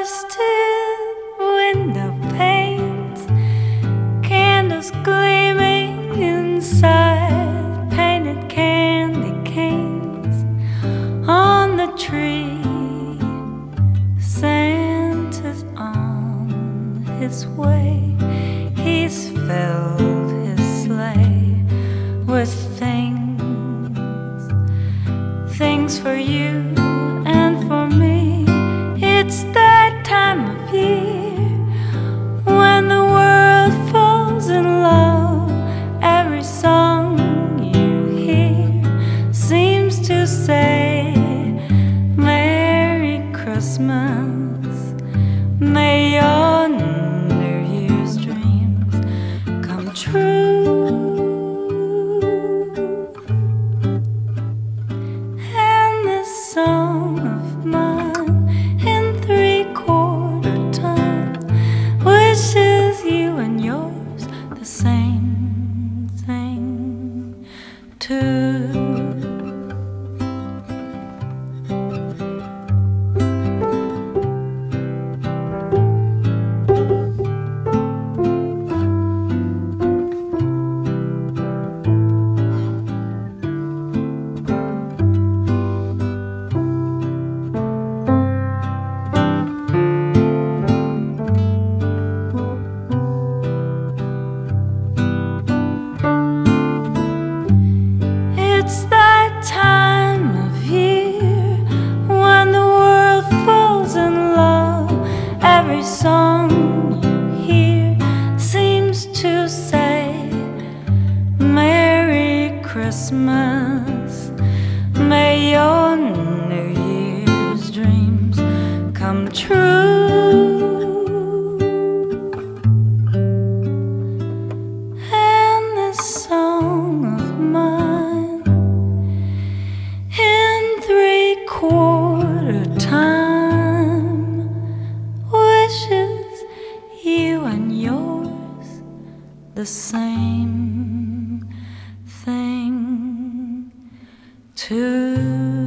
frosted window panes, candles gleaming inside, painted candy canes on the tree. Santa's on his way, he's filled his sleigh with things, things for you Christmas. May your New Year's dreams come true. And this song of mine in three quarter time wishes you and yours the same thing too. Christmas. May your New Year's dreams come true. And this song of mine in three quarter time wishes you and yours the same thing to